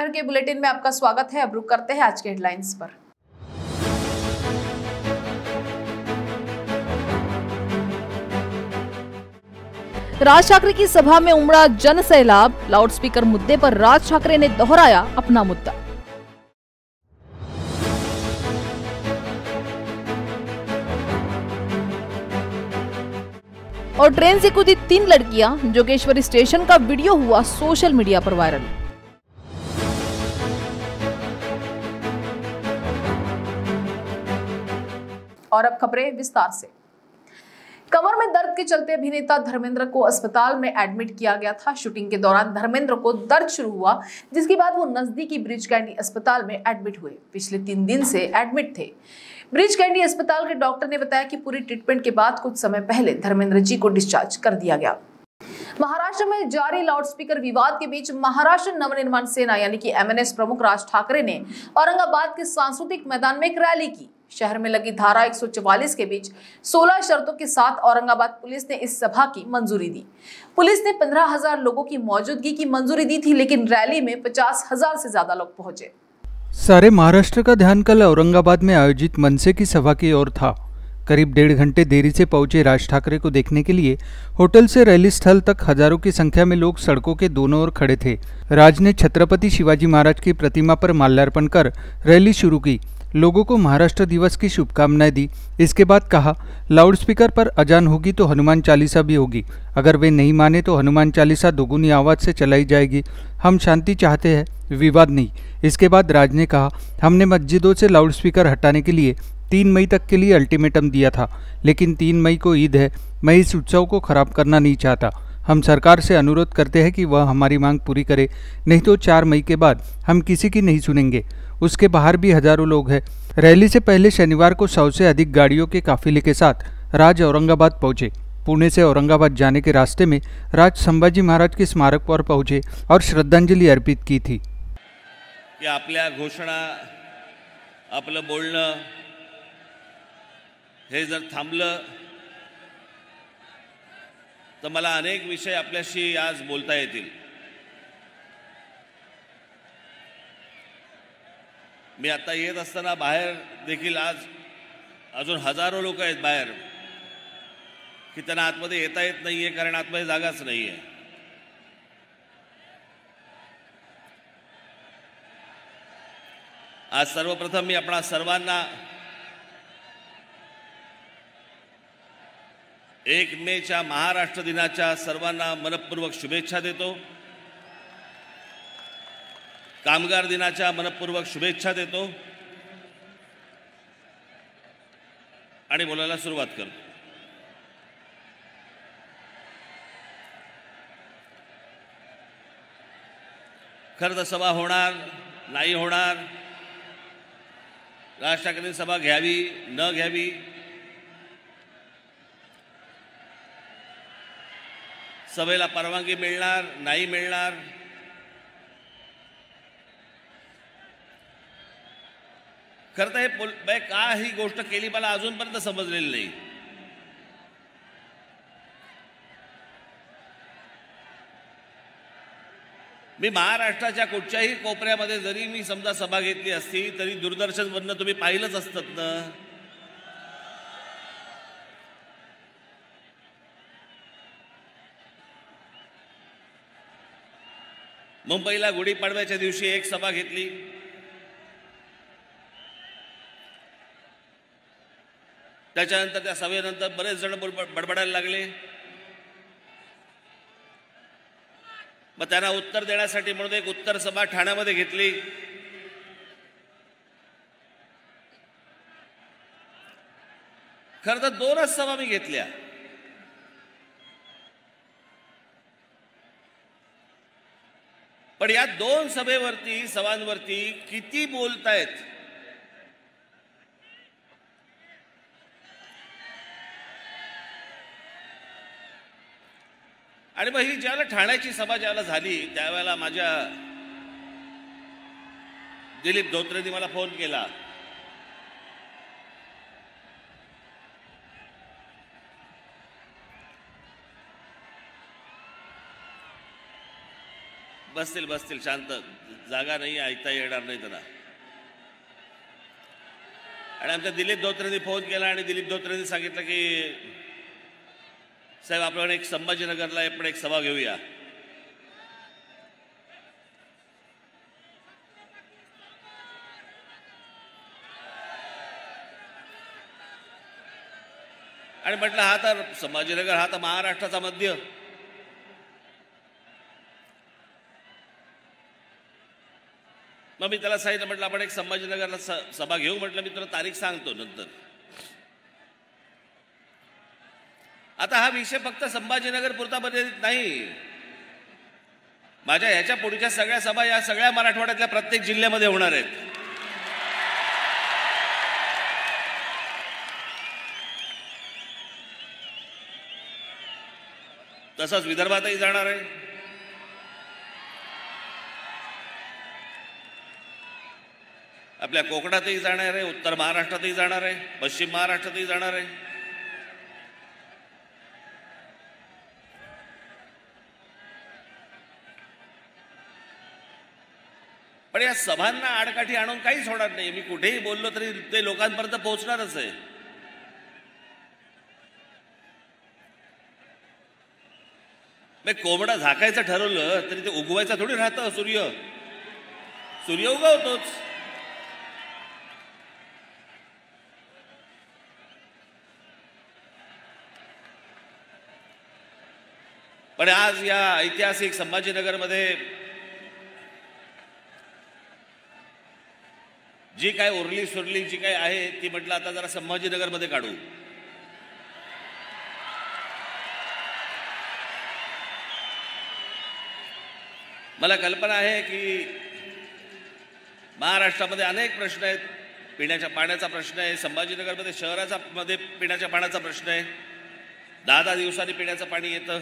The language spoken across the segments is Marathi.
दोपहर के बुलेटिन में आपका स्वागत है। अब रुक करते हैं आज के हेडलाइंस पर। राज ठाकरे की सभा में उमड़ा जन सैलाब। लाउडस्पीकर मुद्दे पर राज ठाकरे ने दोहराया अपना मुद्दा। और ट्रेन से कूदी तीन लड़कियाँ। जोगेश्वरी स्टेशन का वीडियो हुआ सोशल मीडिया पर वायरल। और अब खबरें विस्तार से। कमर में दर्द के चलते अभिनेता धर्मेंद्र को अस्पताल में एडमिट किया गया था। शूटिंग के दौरान धर्मेंद्र को दर्द शुरू हुआ, जिसके बाद वो नजदीकी ब्रिज कैंडी अस्पताल में एडमिट हुए। पिछले तीन दिन से एडमिट थे। ब्रिज कैंडी अस्पताल के डॉक्टर ने बताया कि पूरी ट्रीटमेंट के बाद कुछ समय पहले धर्मेंद्र जी को डिस्चार्ज कर दिया गया। महाराष्ट्र में जारी लाउडस्पीकर विवाद के बीच महाराष्ट्र नवनिर्माण सेना, यानी कि एमएनएस प्रमुख राज ठाकरे ने औरंगाबाद के सांस्कृतिक मैदान में एक रैली की। शहर में लगी धारा 144 के बीच 16 शर्तों के साथ औरंगाबाद पुलिस ने इस सभा की मंजूरी दी। पुलिस ने 15,000 लोगों की मौजूदगी की मंजूरी दी थी लेकिन रैली में 50,000 से ज़्यादा लोग पहुँचे। सारे महाराष्ट्र का ध्यान कल औरंगाबाद में आयोजित मनसे की सभा की ओर था। करीब डेढ़ घंटे देरी से पहुँचे राज ठाकरे को देखने के लिए होटल से रैली स्थल तक हज़ारों की संख्या में लोग सड़कों के दोनों ओर खड़े थे। राज ने छत्रपति शिवाजी महाराज की प्रतिमा पर माल्यार्पण कर रैली शुरू की। लोगों को महाराष्ट्र दिवस की शुभकामनाएँ दी। इसके बाद कहा, लाउडस्पीकर पर अजान होगी तो हनुमान चालीसा भी होगी। अगर वे नहीं माने तो हनुमान चालीसा दोगुनी आवाज़ से चलाई जाएगी। हम शांति चाहते हैं, विवाद नहीं। इसके बाद राज ने कहा, हमने मस्जिदों से लाउडस्पीकर हटाने के लिए तीन मई तक के लिए अल्टीमेटम दिया था, लेकिन तीन मई को ईद है। मैं इस उत्सव को खराब करना नहीं चाहता। हम सरकार से अनुरोध करते हैं कि वह हमारी मांग पूरी करे, नहीं तो चार मई के बाद हम किसी की नहीं सुनेंगे। उसके बाहर भी हज़ारों लोग हैं। रैली से पहले शनिवार को सौ से अधिक गाड़ियों के काफिले के साथ राज औरंगाबाद पहुँचे। पुणे से औरंगाबाद जाने के रास्ते में राज संभाजी महाराज के स्मारक पर पहुँचे और श्रद्धांजलि अर्पित की थी। आपल्या घोषणा, आपलं बोलणं जर थांबलं, तर मला अनेक विषय आपल्याशी आज बोलता येतील. मी आता येत असताना बाहेर देखील आज अजून हजारो लोक आहेत बाहेर की त्यांना आतमध्ये येता येत नाही आहे कारण आतमध्ये जागाच नाही आहे आज सर्वप्रथम मी आपणा सर्वांना एक मेच्या महाराष्ट्र दिनाच्या सर्वांना मनपूर्वक शुभेच्छा देतो. कामगार दिनाच्या मनपूर्वक शुभेच्छा देतो. आणि बोलायला सुरुवात करतो. खरं तर सभा होणार नाही होणार राज ठाकरेंनी सभा घ्यावी न घ्यावी सभेला परवानगी मिळणार नाही मिळणार खरं तर हे पोल बाय का ही गोष्ट केली मला अजूनपर्यंत समजलेली नाही? मी महाराष्ट्राच्या कुठच्याही कोपऱ्यामध्ये जरी मी समजा सभा घेतली असती तरी दूरदर्शनवरनं तुम्ही पाहिलंच असतात ना? मुंबईला गुढीपाडव्याच्या दिवशी एक सभा घेतली. त्याच्यानंतर त्या सभेनंतर बरेच जण बडबडायला लागले. मग त्यांना उत्तर देण्यासाठी म्हणून एक उत्तर सभा ठाण्यामध्ये घेतली. खरं तर दोनच सभा मी घेतल्या. पण या दोन सभेवरती सभांवरती किती बोलतायत? आणि मग ही ज्यावेळेला ठाण्याची सभा ज्यावेळेला झाली त्यावेळेला माझ्या दिलीप धोत्रेंनी मला फोन केला. बसतील बसतील शांत. जागा नाही ऐकता येणार नाही त्यांना. आणि आमच्या दिलीप धोत्रेंनी फोन केला आणि दिलीप धोत्रेंनी सांगितलं की साहेब आपण एक संभाजीनगरला आपण एक सभा घेऊया. आणि म्हटलं हा तर संभाजीनगर हा तर महाराष्ट्राचा मध्य. मग मी त्याला सांगितलं म्हटलं आपण एक संभाजीनगरला स- सभा घेऊ म्हटलं मी तुला तारीख सांगतो नंतर. आता हा विषय फक्त संभाजीनगर पुरता मर्यादित नाही. माझ्या ह्याच्या पुढच्या सगळ्या सभा या सगळ्या मराठवाड्यातल्या प्रत्येक जिल्ह्यामध्ये होणार आहेत. तसंच विदर्भातही जाणार आहे. आपल्या कोकणातही जाणार आहे उत्तर महाराष्ट्रातही जाणार आहे पश्चिम महाराष्ट्रातही जाणार आहे. पण या सभांना आडकाठी आणून काहीच होणार नाही. मी कुठेही बोललो तरी ते लोकांपर्यंत पोहोचणारच आहे. मग कोंबडा झाकायचं ठरवलं तरी ते उगवायचं थोडी राहतं सूर्य. सूर्य उगवतोच. पण आज या ऐतिहासिक संभाजीनगरमध्ये जी काय उरली सुरली जी काय आहे ती म्हटलं आता जरा संभाजीनगरमध्ये काढू. मला कल्पना आहे की महाराष्ट्रामध्ये अनेक प्रश्न आहेत. पिण्याच्या पाण्याचा प्रश्न आहे संभाजीनगरमध्ये शहराचा मध्ये पिण्याच्या पाण्याचा प्रश्न आहे. दहा दहा दिवसांनी पिण्याचं पाणी येतं.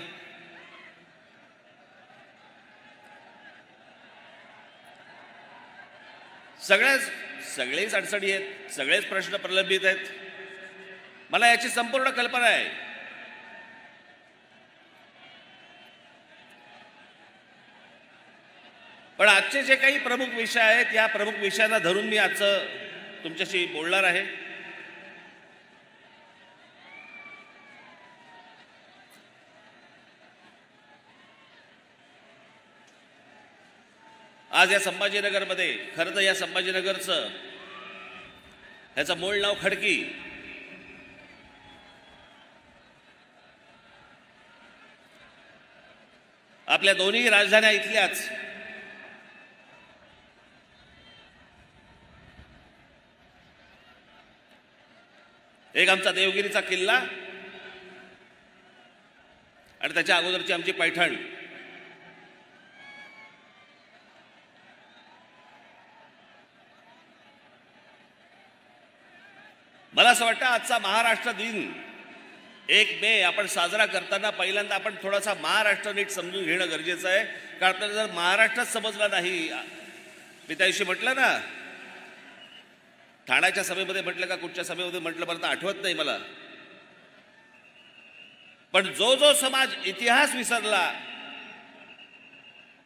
सगळ्याच सगळेच अडचणी आहेत सगळेच प्रश्न प्रलंबित आहेत. मला याची संपूर्ण कल्पना आहे. पण आजचे जे काही प्रमुख विषय आहेत या प्रमुख विषयांना धरून मी आजचं तुमच्याशी बोलणार आहे. आज या संभाजीनगरमध्ये खरं तर या संभाजीनगरचं ह्याचं मूळ नाव खडकी. आपल्या दोन्ही राजधान्या इथल्याच एक आमचा देवगिरीचा किल्ला आणि त्याच्या अगोदरची आमची पैठण. मला असं वाटतं आजचा महाराष्ट्र दिन एक मे आपण साजरा करताना पहिल्यांदा आपण थोडासा महाराष्ट्र नीट समजून घेणं गरजेचं आहे. कारण तर जर महाराष्ट्रच समजला नाही मी त्याविषयी म्हटलं ना ठाण्याच्या सभेमध्ये म्हटलं का कुठच्या सभेमध्ये म्हटलं परत आठवत नाही मला. पण जो जो समाज इतिहास विसरला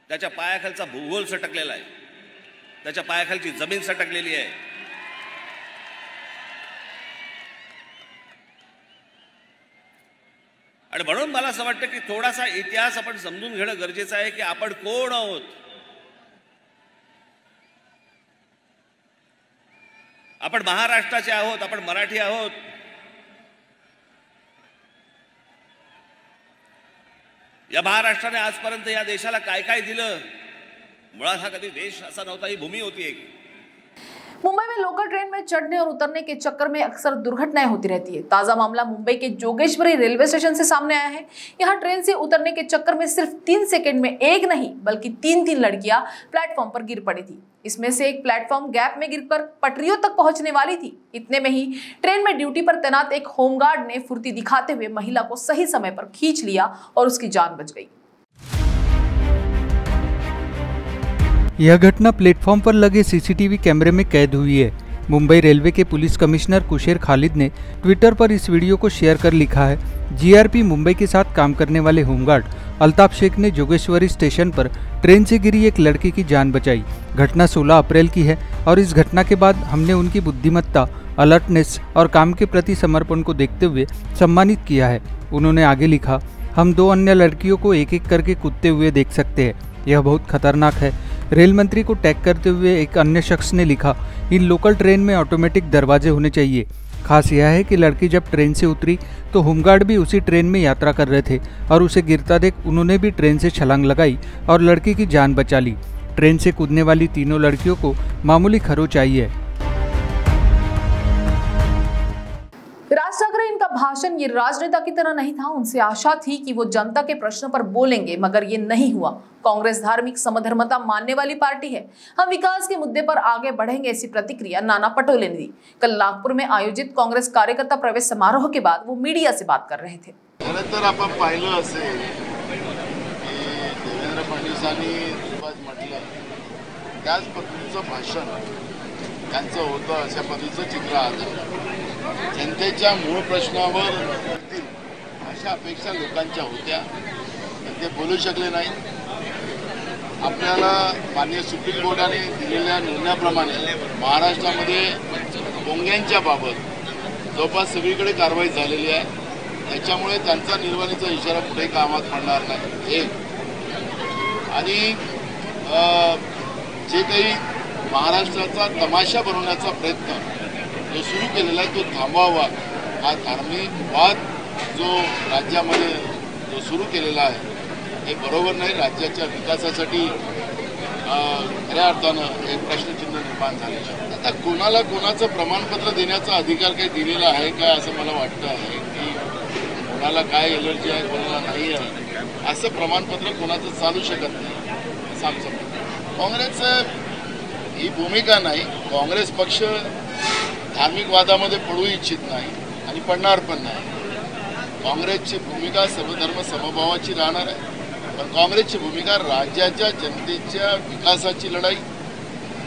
त्याच्या पायाखालचा भूगोल सटकलेला आहे. त्याच्या पायाखालची जमीन सटकलेली आहे. आणि म्हणून मला असं वाटतं की थोडासा इतिहास आपण समजून घेणं गरजेचं आहे की आपण कोण आहोत? आपण महाराष्ट्राचे आहोत आपण मराठी आहोत. या महाराष्ट्राने आजपर्यंत या देशाला काय काय दिलं? मुळात हा कधी देश असा नव्हता ही भूमी होती एक. मुंबई में लोकल ट्रेन में चढ़ने और उतरने के चक्कर में अक्सर दुर्घटनाएँ होती रहती है। ताज़ा मामला मुंबई के जोगेश्वरी रेलवे स्टेशन से सामने आया है। यहाँ ट्रेन से उतरने के चक्कर में सिर्फ़ तीन सेकेंड में एक नहीं, बल्कि तीन तीन लड़कियाँ प्लेटफॉर्म पर गिर पड़ी थी। इसमें से एक प्लेटफॉर्म गैप में गिरकर पटरियों तक पहुँचने वाली थी। इतने में ही ट्रेन में ड्यूटी पर तैनात एक होमगार्ड ने फुर्ती दिखाते हुए महिला को सही समय पर खींच लिया और उसकी जान बच गई। यह घटना प्लेटफॉर्म पर लगे सीसीटीवी कैमरे में कैद हुई है। मुंबई रेलवे के पुलिस कमिश्नर कुशेर खालिद ने ट्विटर पर इस वीडियो को शेयर कर लिखा है, जीआरपी मुंबई के साथ काम करने वाले होमगार्ड अल्ताफ शेख ने जोगेश्वरी स्टेशन पर ट्रेन से गिरी एक लड़की की जान बचाई। घटना 16 अप्रैल की है और इस घटना के बाद हमने उनकी बुद्धिमत्ता, अलर्टनेस और काम के प्रति समर्पण को देखते हुए सम्मानित किया है। उन्होंने आगे लिखा, हम दो अन्य लड़कियों को एक एक करके कूदते हुए देख सकते हैं। यह बहुत खतरनाक है। रेल मंत्री को टैग करते हुए एक अन्य शख्स ने लिखा, इन लोकल ट्रेन में ऑटोमेटिक दरवाजे होने चाहिए। खास यह है कि लड़की जब ट्रेन से उतरी तो होमगार्ड भी उसी ट्रेन में यात्रा कर रहे थे और उसे गिरता देख उन्होंने भी ट्रेन से छलांग लगाई और लड़की की जान बचा ली। ट्रेन से कूदने वाली तीनों लड़कियों को मामूली खरोच आई है राज ठाकरे इनका भाषण ये राजनेता की तरह नहीं था। उनसे आशा थी कि वो जनता के प्रश्नों पर बोलेंगे, मगर ये नहीं हुआ। कांग्रेस धार्मिक समधर्मता मानने वाली पार्टी है। हम विकास के मुद्दे पर आगे बढ़ेंगे ऐसी प्रतिक्रिया नाना पटोले ने दी। कल नागपुर में आयोजित कांग्रेस कार्यकर्ता प्रवेश समारोह के बाद वो मीडिया से बात कर रहे थे। भाषण होतं अशा पद्धतीचं चित्र आलं. जनतेच्या मूळ प्रश्नावर अशा अपेक्षा लोकांच्या होत्या. पण ते बोलू शकले नाही. आपल्याला माननीय सुप्रीम कोर्टाने दिलेल्या निर्णयाप्रमाणे महाराष्ट्रामध्ये पोंग्यांच्या बाबत जवळपास सगळीकडे कारवाई झालेली आहे. त्याच्यामुळे त्यांचा निर्वाणीचा इशारा कुठेही कामात पडणार नाही. एक आणि जे काही महाराष्ट्राचा तमाशा बनवण्याचा प्रयत्न जो सुरू केलेला आहे तो थांबवावा हा धार्मिक वाद जो राज्यामध्ये जो सुरू केलेला आहे हे बरोबर नाही. राज्याच्या विकासासाठी खऱ्या अर्थानं एक प्रश्नचिन्ह निर्माण झालेलं आहे. आता कोणाला कोणाचं प्रमाणपत्र देण्याचा अधिकार काही दिलेला आहे काय असं मला वाटतं आहे की कोणाला काय एलर्जी आहे कोणाला नाही आहे असं प्रमाणपत्र कोणाचं चालू शकत नाही असं आमचं काँग्रेसचं ही भूमिका नाही. काँग्रेस पक्ष धार्मिक वादामध्ये पडू इच्छित नाही आणि पडणार पण नाही. काँग्रेसची भूमिका सर्वधर्म समभावाची राहणार आहे. पण काँग्रेसची भूमिका राज्याच्या जनतेच्या विकासाची लढाई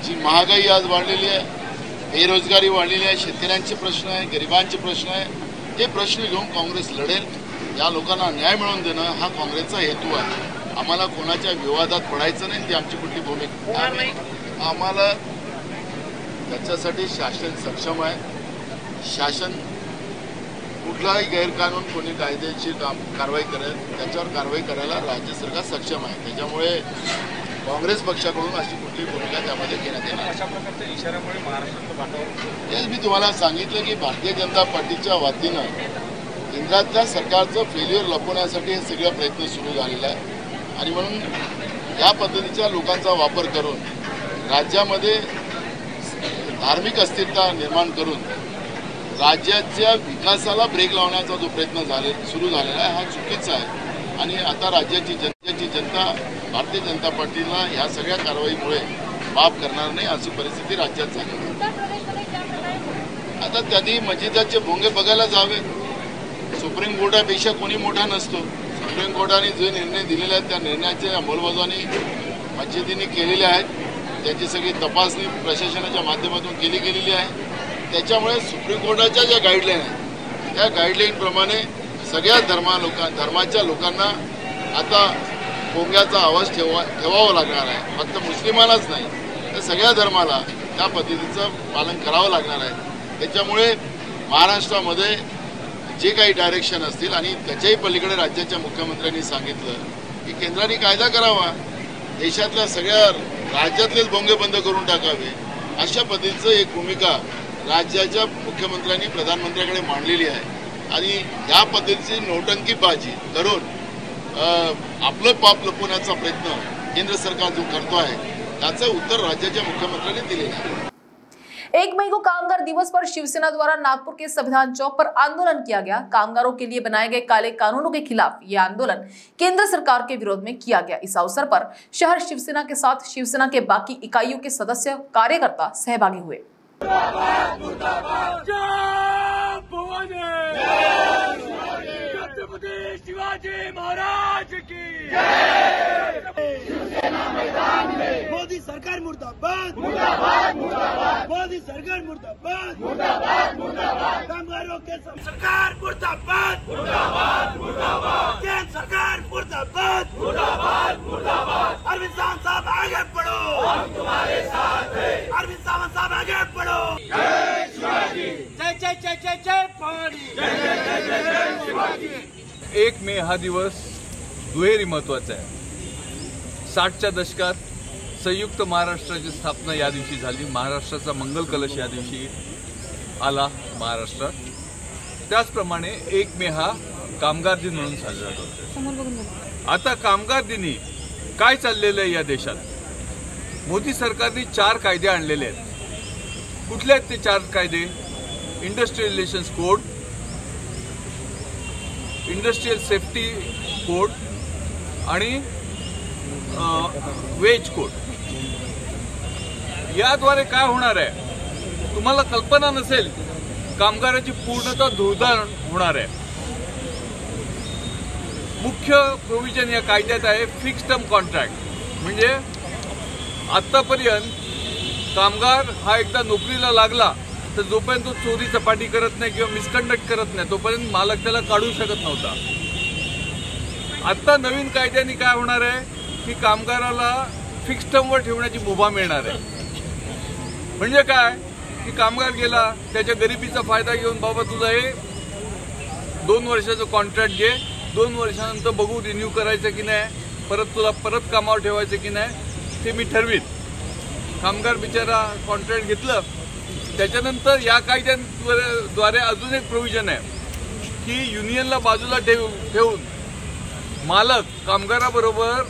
जी महागाई आज वाढलेली आहे बेरोजगारी वाढलेली आहे शेतकऱ्यांचे प्रश्न आहे गरिबांचे प्रश्न आहे हे प्रश्न घेऊन काँग्रेस लढेल या लोकांना न्याय मिळवून देणं हा काँग्रेसचा हेतू आहे. आम्हाला कोणाच्या विवादात पडायचं नाही ती आमची कुठली भूमिका आम्ही आम्हाला त्याच्यासाठी शासन सक्षम आहे. शासन कुठलाही गैरकानून कोणी कायद्याची काम कारवाई करेल त्याच्यावर कारवाई करायला राज्य सरकार सक्षम आहे. त्याच्यामुळे काँग्रेस पक्षाकडून अशी कुठली भूमिका त्यामध्ये घेण्यात येणार अशा प्रकारच्या इशाऱ्यामुळे वातावरण तेच मी तुम्हाला सांगितलं की भारतीय जनता पार्टीच्या वतीनं केंद्रातल्या सरकारचं फेल्युअर लपवण्यासाठी हे सगळं प्रयत्न सुरू झालेला आहे. आणि म्हणून या पद्धतीच्या लोकांचा वापर करून राज्यामध्ये धार्मिक अस्थिरता निर्माण करून राज्याच्या विकासाला ब्रेक लावण्याचा जो प्रयत्न झाले सुरू झालेला आहे हा चुकीचा आहे. आणि आता राज्याची जनतेची जनता भारतीय जनता पार्टीला ह्या सगळ्या कारवाईमुळे माफ करणार नाही अशी परिस्थिती राज्यात झाली. आता त्यांनी मस्जिदाचे भोंगे बघायला जावे. सुप्रीम कोर्टापेक्षा कोणी मोठा नसतो. सुप्रीम कोर्टाने जे निर्णय दिलेले आहेत त्या निर्णयाची अंमलबजावणी मस्जिदीने केलेले आहेत त्याची सगळी तपासणी प्रशासनाच्या माध्यमातून केली गेलेली आहे. त्याच्यामुळे सुप्रीम कोर्टाच्या ज्या गाईडलाईन आहेत त्या गाईडलाईनप्रमाणे सगळ्या धर्मा लोकां धर्माच्या लोकांना आता पोंग्याचा आवाज ठेवा ठेवावा लागणार आहे. फक्त मुस्लिमालाच नाही तर सगळ्या धर्माला त्या पद्धतीचं पालन करावं लागणार आहे. त्याच्यामुळे महाराष्ट्रामध्ये जे काही डायरेक्शन असतील आणि त्याच्याही पलीकडे राज्याच्या मुख्यमंत्र्यांनी सांगितलं की केंद्राने कायदा करावा. देशातल्या सगळ्या राज्यातलेच भोंगे बंद करून टाकावे अशा पद्धतीचं एक भूमिका राज्याच्या मुख्यमंत्र्यांनी प्रधानमंत्र्याकडे मांडलेली आहे. आणि या पद्धतीची नोटंकीबाजी करून आपलं पाप लपवण्याचा प्रयत्न केंद्र सरकार जो करतो आहे त्याचं उत्तर राज्याच्या मुख्यमंत्र्यांनी दिलेलं आहे. एक मई को कामगार दिवस पर शिवसेना द्वारा नागपुर के संविधान चौक पर आंदोलन किया गया कामगारों के लिए बनाए गए काले कानूनों के खिलाफ यह आंदोलन केंद्र सरकार के विरोध में किया गया इस अवसर पर शहर शिवसेना के साथ शिवसेना के बाकी इकाइयों के सदस्य कार्यकर्ता सहभागी हुए शिवाजी महाराज की मोदी सरकार मुर्दाबाद। मुर्दाबाद मुर्दाबाद। मोदी सरकार मुर्दाबाद। मुर्दाबाद मुर्दाबाद। कामगारों के सरकार मुर्दाबाद। मुर्दाबाद मुर्दाबाद। केंद्र सरकार मुर्दाबाद। मुर्दाबाद मुर्दाबाद। अरविंद सावंत साहब आगे बढ़ो। हम तुम्हारे साथ हैं। अरविंद सावंत साहब आगे बढ़ो। जय शिवाजी। जय जय जय जय जय जय जय जय जय जय शिवाजी। एक मे हा दिवस दुहेरी महत्वाचा आहे. साठच्या दशकात संयुक्त महाराष्ट्राची स्थापना या दिवशी झाली. महाराष्ट्राचा मंगल कलश या दिवशी आला महाराष्ट्रात. त्याचप्रमाणे एक मे हा कामगार दिन म्हणून साजरा करतो आता कामगार दिनी काय चाललेलं आहे या देशात? मोदी सरकारने चार कायदे आणलेले आहेत. कुठले आहेत ते चार कायदे? Industrial relations code industrial safety code आणि वेज कोड याद्वारे काय होणार आहे? तुम्हाला कल्पना नसेल कामगाराची पूर्णतः धुळधारण होणार आहे. मुख्य प्रोव्हिजन या कायद्यात आहे फिक्स टर्म कॉन्ट्रॅक्ट म्हणजे आत्तापर्यंत कामगार हा एकदा नोकरीला लागला तर जोपर्यंत तो चोरी चपाटी करत नाही किंवा मिसकंडक्ट करत नाही तोपर्यंत मालक त्याला काढू शकत नव्हता. आत्ता नवीन कायद्याने काय होणार आहे? की कामगाराला फिक्स टर्मवर ठेवण्याची मुभा मिळणार आहे. म्हणजे काय? की कामगार गेला त्याच्या गरिबीचा फायदा घेऊन बाबा तुझा हे दोन वर्षाचं कॉन्ट्रॅक्ट घे. दोन वर्षानंतर बघू रिन्यू करायचं की नाही. परत तुला परत कामावर ठेवायचं की नाही. ते मी ठरवीन. कामगार बिचारा कॉन्ट्रॅक्ट घेतलं. त्याच्यानंतर या कायद्यांद्वारे अजून एक प्रोव्हिजन आहे की युनियनला बाजूला ठेव ठेवून मालक कामगाराबरोबर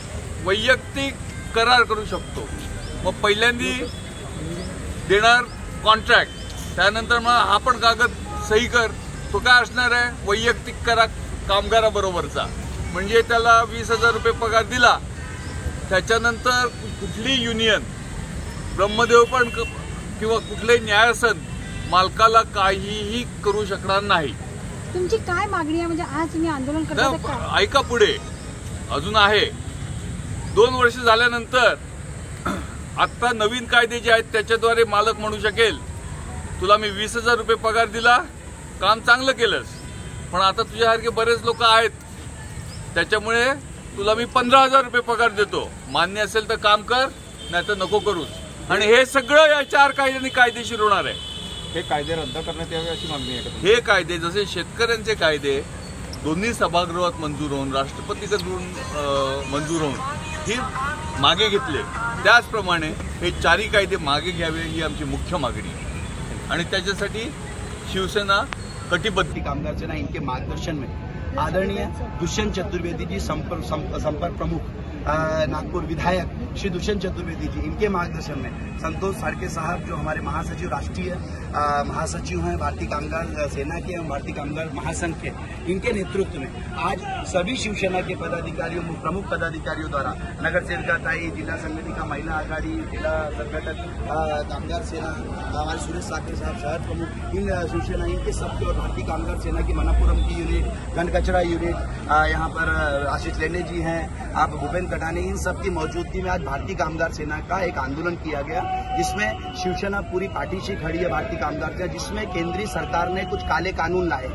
वैयक्तिक करार करू शकतो. मग पहिल्यांदी देणार कॉन्ट्रॅक्ट त्यानंतर मग हा पण कागद सही कर. तो काय असणार आहे? वैयक्तिक करा कामगाराबरोबरचा. म्हणजे त्याला वीस हजार रुपये पगार दिला. त्याच्यानंतर कुठली युनियन ब्रह्मदेव पण किंवा कुठलंही न्यायासन मालकाला काहीही करू शकणार नाही. तुमची काय मागणी आहे? म्हणजे आज तुम्ही आंदोलन ऐका पुढे. अजून आहे. दोन वर्ष झाल्यानंतर आत्ता नवीन कायदे जे आहेत त्याच्याद्वारे मालक म्हणू शकेल. तुला मी वीस हजार रुपये पगार दिला काम चांगलं केलंस. पण आता तुझ्यासारखे बरेच लोक आहेत. त्याच्यामुळे तुला मी पंधरा हजार रुपये पगार देतो. मान्य असेल तर काम कर नाही तर नको करूच आणि हे सगळं या चार कायद्यांनी कायदेशीर होणार आहे. हे कायदे रद्द करण्यात यावे अशी मागणी आहे हे कायदे जसे शेतकऱ्यांचे कायदे दोन्ही सभागृहात मंजूर होऊन राष्ट्रपतीकडून मंजूर होऊन ही मागे घेतले. त्याचप्रमाणे हे चारही कायदे मागे घ्यावे ही आमची मुख्य मागणी आहे. आणि त्याच्यासाठी शिवसेना कटिबद्ध. कामगारचे कामगार सेना इनके मार्गदर्शन में आदरणीय दुष्यंत चतुर्वेदी जी संपर्क संप- संपर्क प्रमुख नागपुर विधायक श्री दुष्यंत चतुर्वेदी जी, इनके मार्गदर्शन में। संतोष साड़के साहब जो हमारे महासचिव, राष्ट्रीय महासचिव हैं भारतीय कामगार सेना के एवं भारतीय कामगार महासंघ के, इनके नेतृत्व में आज सभी शिवसेना के पदाधिकारियों प्रमुख पदाधिकारियों द्वारा नगर सेविकाताई जिला संगठिका महिला आघाड़ी, जिला संगठक कामगार सेना हमारे सुरेश साकरे साहब, शहर प्रमुख, इन शिवसेना, इनके सबके और भारतीय कामगार सेना की मनापुरम की यूनिट घन कचरा यूनिट यहाँ पर आशीष लेने जी हैं, आप भूपेंद्र कटाने, इन सब की मौजूदगी में आज भारतीय कामगार सेना का एक आंदोलन किया गया, जिसमें शिवसेना पूरी पार्टी से खड़ी है भारतीय कामगार सेना, जिसमें केंद्रीय सरकार ने कुछ काले कानून लाए।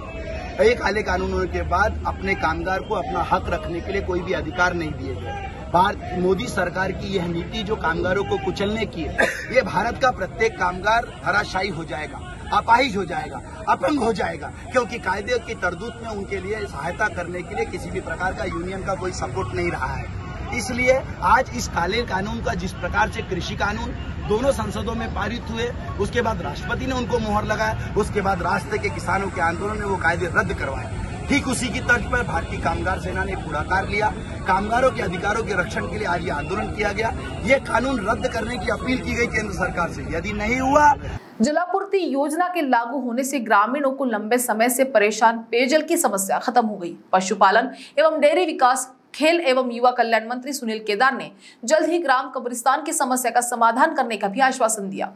कई काले कानूनों के बाद अपने कामगार को अपना हक रखने के लिए कोई भी अधिकार नहीं दिए गए। भारत, मोदी सरकार की यह नीति जो कामगारों को कुचलने की है, ये भारत का प्रत्येक कामगार धराशायी हो जाएगा। अपाहिज हो जाएगा, अपंग हो जाएगा, क्योंकि कायदे की तरदूत में उनके लिए सहायता करने के लिए किसी भी प्रकार का यूनियन का कोई सपोर्ट नहीं रहा है। इसलिए आज इस काले कानून का जिस प्रकार से कृषि कानून दोनों संसदों में पारित हुए, उसके बाद राष्ट्रपति ने उनको मोहर लगाया, उसके बाद रास्ते के किसानों के आंदोलन में वो कायदे रद्द करवाए। ठीक उसी की तर्ज पर भारतीय कामगार सेना ने पुढाकार लिया। कामगारों के अधिकारों के रक्षण के लिए आज ये आंदोलन किया गया। ये कानून रद्द करने की अपील की गई केंद्र सरकार से। यदि नहीं हुआ जलापूर्ति योजना के लागू होने से ग्रामीणों को लंबे समय से परेशान पेयजल की समस्या खत्म हो गई। पशुपालन एवं डेयरी विकास, खेल एवं युवा कल्याण मंत्री सुनील केदार ने जल्द ही ग्राम कब्रिस्तान की समस्या का समाधान करने का भी आश्वासन दिया।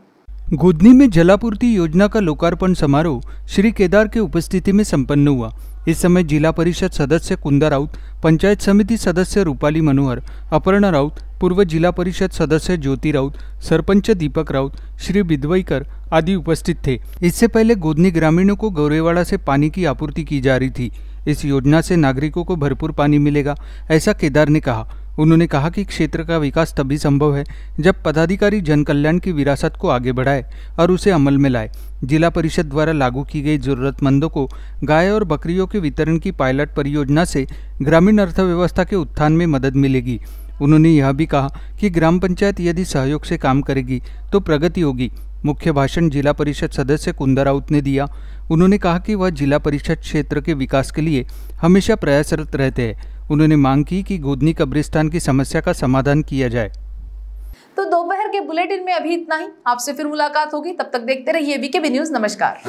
गोदनी में जलापूर्ति योजना का लोकार्पण समारोह श्री केदार के उपस्थिति में संपन्न हुआ। इस समय जिला परिषद सदस्य कुंदा राउत पंचायत समिति सदस्य रूपाली मनोहर, अपर्णा राउत पूर्व जिला परिषद सदस्य ज्योति राउत सरपंच दीपक राउत श्री बिदवईकर आदि उपस्थित थे। इससे पहले गोदनी ग्रामीणों को गौरेवाड़ा से पानी की आपूर्ति की जा रही थी। इस योजना से नागरिकों को भरपूर पानी मिलेगा, ऐसा केदार ने कहा। उन्होंने कहा कि क्षेत्र का विकास तभी संभव है जब पदाधिकारी जनकल्याण की विरासत को आगे बढ़ाए और उसे अमल में लाए। जिला परिषद द्वारा लागू की गई जरूरतमंदों को गाय और बकरियों के वितरण की पायलट परियोजना से ग्रामीण अर्थव्यवस्था के उत्थान में मदद मिलेगी। उन्होंने यह भी कहा कि ग्राम पंचायत यदि सहयोग से काम करेगी तो प्रगति होगी। मुख्य भाषण जिला परिषद सदस्य कुंदा राउत ने दिया। उन्होंने कहा कि वह जिला परिषद क्षेत्र के विकास के लिए हमेशा प्रयासरत रहते हैं। उन्होंने मांग की कि गोदनी कब्रिस्तान की समस्या का समाधान किया जाए। तो दोपहर के बुलेटिन में अभी इतना ही। आपसे फिर मुलाकात होगी। तब तक देखते रहिए वीकेबी न्यूज। नमस्कार।